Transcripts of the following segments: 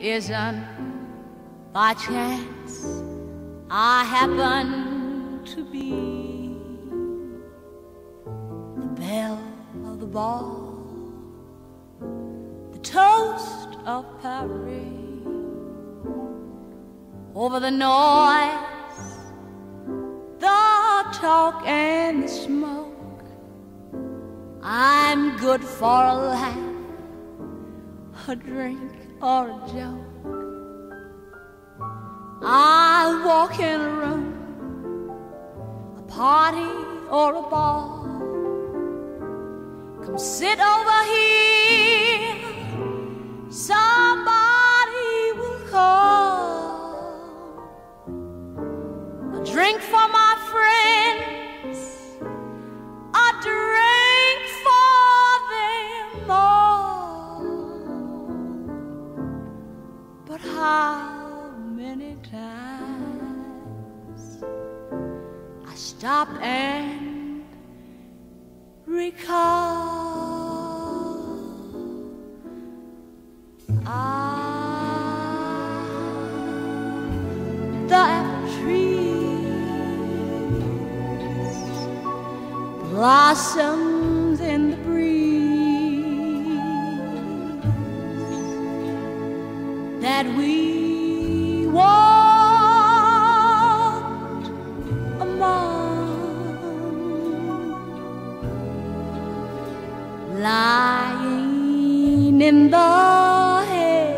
isn't by chance I happen to be the belle of the ball, the toast of Paris. Over the noise, the talk, and the smoke, I'm good for a laugh, a drink, or a joke. I walk in a room, a party or a bar. Come sit over here, But how? many times I stop and recall ah, the apple trees blossoms that we walked among, lying in the hay,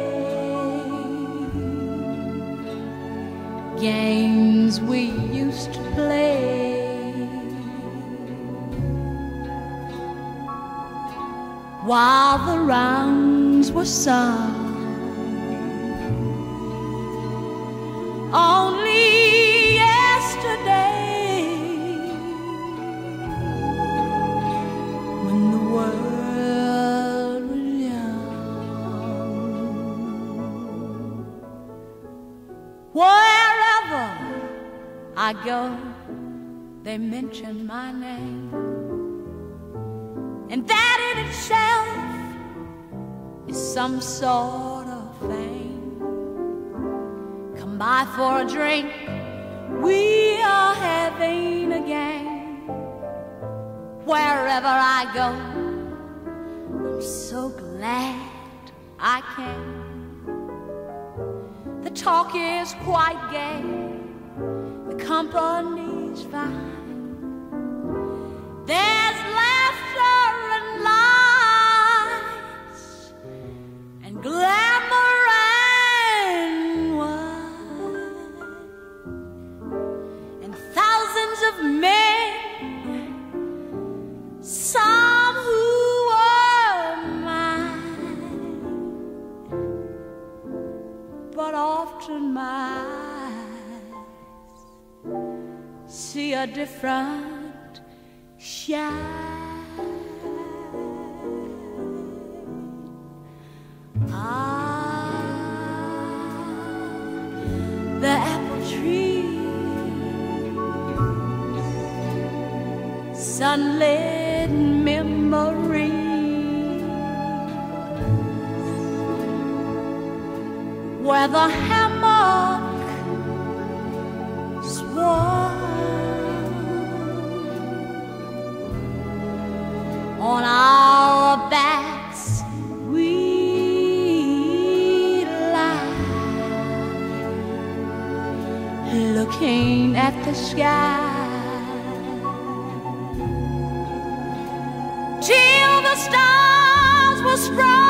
games we used to play while the rounds were sung. I go, they mention my name, and that in itself is some sort of fame Come by for a drink. We are having a game. Wherever I go, I'm so glad I came. The talk is quite gay, company's fine. There's laughter and lights and glamour. and wine and thousands of men, some who were mine, but often eyes see a different shine. Ah, the apple tree. sunlit memories where the hammock looking at the sky till the stars were spread.